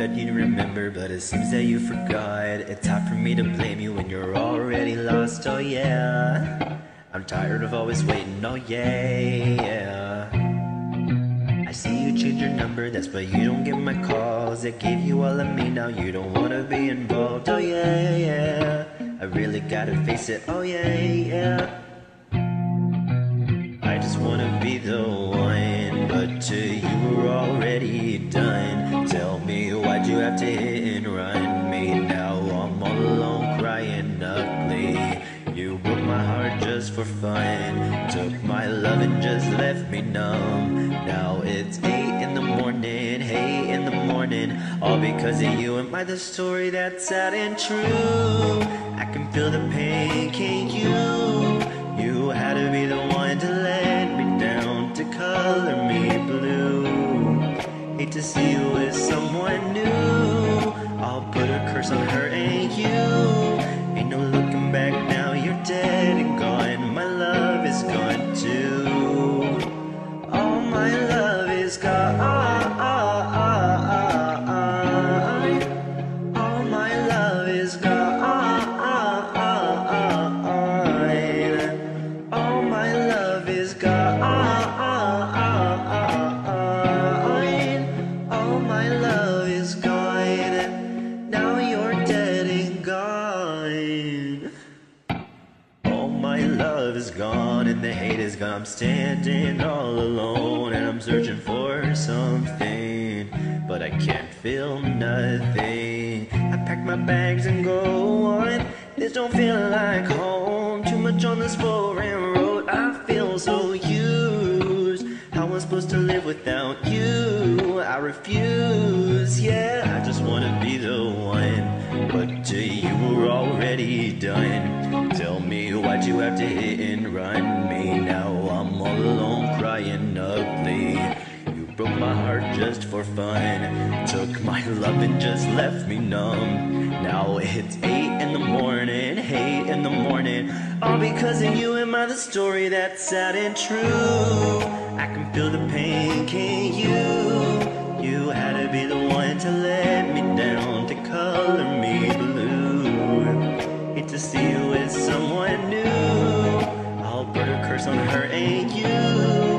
you remember, but it seems that you forgot. It's hard for me to blame you when you're already lost, oh yeah. I'm tired of always waiting, oh yeah. Yeah. I see you change your number, that's why you don't get my calls. I gave you all of me, now you don't wanna be involved, oh yeah, yeah. I really gotta face it, oh yeah, yeah. I just wanna be the one, but to you we're already done. Took my love and just left me numb. Now it's eight in the morning, hey in the morning. All because of you. Am I the story that's sad and true? I can feel the pain, can't you? You had to be the one to let me down, to color me blue. Hate to see you with someone new. I'll put a curse on her gone. Oh, ah, ah, ah, my love is gone. Oh, my love is gone. Oh, my love is gone. Now you're dead and gone. Love is gone and the hate is gone. I'm standing all alone and I'm searching for something, but I can't feel nothing. I pack my bags and go on. This don't feel like home. Too much on this foreign road. I feel so used. How am I supposed to live without you? I refuse. Yeah, I just wanna be the one, but to you already done. Tell me why'd you have to hit and run me? Now I'm all alone crying ugly. You broke my heart just for fun. Took my love and just left me numb. Now it's eight in the morning, eight in the morning. All because of you am I the story that's sad and true. I can feel the pain, can't you? You had to be the one with someone new. I'll put a curse on her and you.